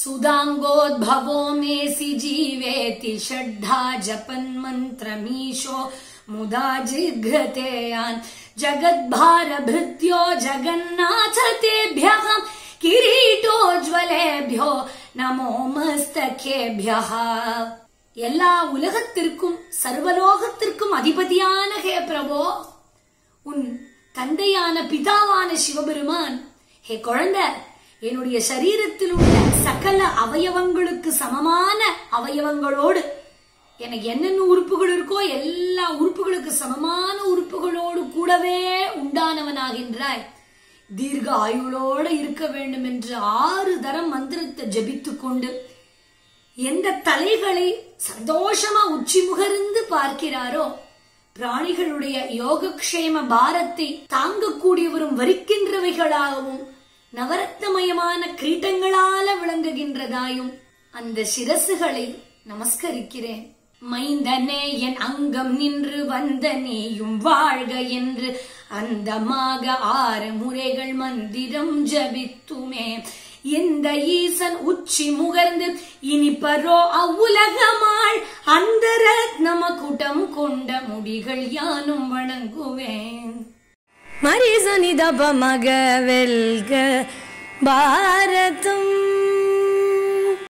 सुदाङ्गोद्भवो मेऽसि जीवेति षड्धा जपन्मन्त्रमीशो मुदा जिघ्रते यान् जगद्भारभृत्यो जगन्नाथ तेभ्यः கிரீட்டோஜ்வலேபியோ நமோ மஸ்தகேபியः எல்லா உலகத்திற்கும் சர்வலோகத்திற்கும் அதிபதியான ஹே பிரபோ உன் தந்தையான பிதாவான சிவபெருமான் ஹே குழந்தை என்னுடைய சரீரத்தில் உள்ள சகல அவயவங்களுக்கு சமமான அவயவங்களோடு எனக்கு என்னென்ன உறுப்புகள் இருக்கோ எல்லா உறுப்புகளுக்கு சமமான உறுப்புகளோடு கூடவே உண்டானவனாகின்றாய். தீர்க்க ஆயுளோடு இருக்க வேண்டும் என்று ஆறு தரம் மந்திரத்தை ஜபித்து கொண்டு எந்த தலைகளை சந்தோஷமா உச்சி முகர்ந்து பார்க்கிறாரோ பிராணிகளுடைய யோகக்ஷேம பாரத்தை தாங்கக்கூடியவரும் வரிக்கின்றவைகளாகவும் நவரத்னமயமான கிரீட்டங்களால விளங்குகின்றதாயும் அந்த சிரசுகளை நமஸ்கரிக்கிறேன். மைந்தனே என் அங்கம் நின்று வந்த நீயும் வாழ்க என்று அந்தமாக ஆறு முறைகள் மந்திரம் ஜபித்துமே. இந்த ஈசன் உச்சி முகர்ந்து இனிப்பரோ அவ்வுலகமாள் அந்த ரத்னம கூட்டம் கொண்ட முடிகள் யானும் வணங்குவேன். மரிசனிதபமக வெல்க பாரதம்.